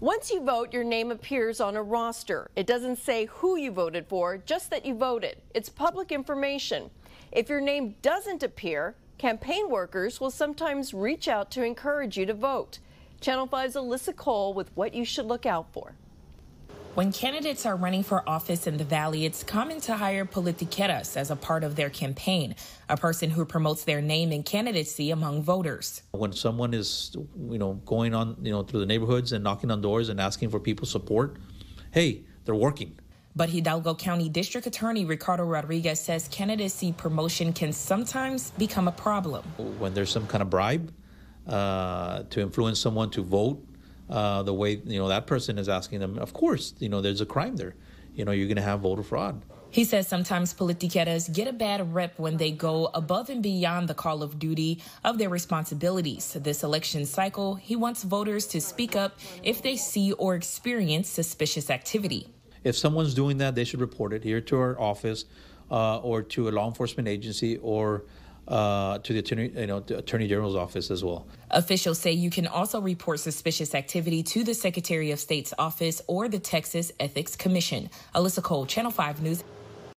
Once you vote, your name appears on a roster. It doesn't say who you voted for, just that you voted. It's public information. If your name doesn't appear, campaign workers will sometimes reach out to encourage you to vote. Channel 5's Alyssa Cole with what you should look out for. When candidates are running for office in the Valley, it's common to hire politiqueras as a part of their campaign, a person who promotes their name and candidacy among voters. When someone is, you know, going on, you know, through the neighborhoods and knocking on doors and asking for people's support, hey, they're working. But Hidalgo County District Attorney Ricardo Rodriguez says candidacy promotion can sometimes become a problem. When there's some kind of bribe uh, to influence someone to vote uh, the way you know that person is asking them. Of course, you know there's a crime there. You know you're going to have voter fraud. He says sometimes politiqueras get a bad rep when they go above and beyond the call of duty of their responsibilities. This election cycle, he wants voters to speak up if they see or experience suspicious activity. If someone's doing that, they should report it here to our office uh, or to a law enforcement agency or uh, to the attorney, you know, the attorney general's office as well. Officials say you can also report suspicious activity to the Secretary of State's office or the Texas Ethics Commission. Alyssa Cole, Channel 5 News.